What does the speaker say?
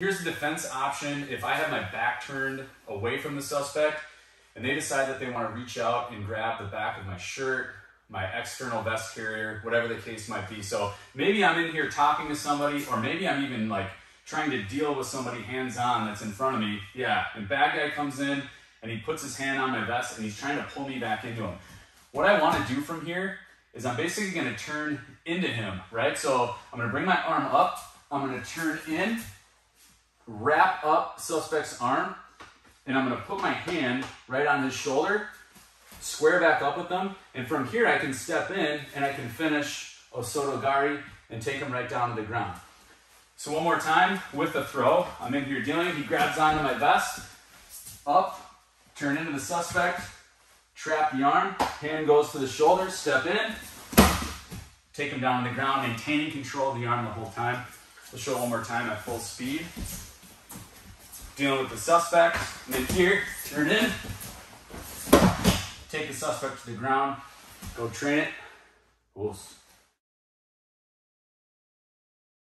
Here's the defense option. If I have my back turned away from the suspect and they decide that they want to reach out and grab the back of my shirt, my external vest carrier, whatever the case might be. So maybe I'm in here talking to somebody, or maybe I'm even like trying to deal with somebody hands on that's in front of me. Yeah, and bad guy comes in and he puts his hand on my vest and he's trying to pull me back into him. What I want to do from here is I'm basically going to turn into him, right? So I'm going to bring my arm up, I'm going to turn in wrap up suspect's arm, and I'm gonna put my hand right on his shoulder, square back up with them, and from here I can step in and I can finish Osotogari and take him right down to the ground. So one more time with the throw. I'm in here dealing. He grabs onto my vest, up, turn into the suspect, trap the arm, hand goes to the shoulder, step in, take him down to the ground, maintaining control of the arm the whole time. We'll show it one more time at full speed dealing with the suspect. And then here, turn in, take the suspect to the ground, go train it. Oops.